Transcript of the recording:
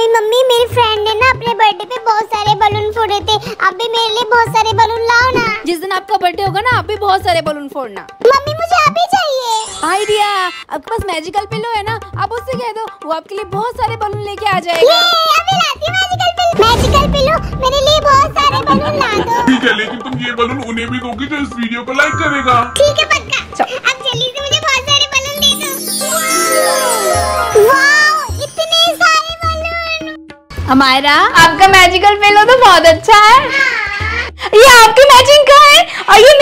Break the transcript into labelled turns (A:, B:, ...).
A: Mummy mummy मेरी friend ने ना अपने बर्थडे पे बहुत सारे बलून फोड़े थे। अब भी मेरे लिए बहुत सारे बलून लाओ ना।
B: जिस दिन आपका बर्थडे होगा ना आप भी बहुत सारे बलून फोड़ना।
A: मम्मी मुझे अभी चाहिए।
B: आइडिया आपके पास मैजिकल पिलो है ना? आप उससे कह दो वो आपके लिए बहुत सारे बलून लेके आ जाएगा।
A: अभी लाती मैजिकल पिलो मैजिकल पिलो मेरे लिए बहुत सारे बलून ला दो।
C: ठीक है लेकिन तुम ये बलून उन्हें भी दोगी जो इस वीडियो को लाइक करेगा।
A: ठीक है
B: हमारा आपका मैजिकल पिलो तो बहुत अच्छा है। ये आपकी मैचिंग का है? और ये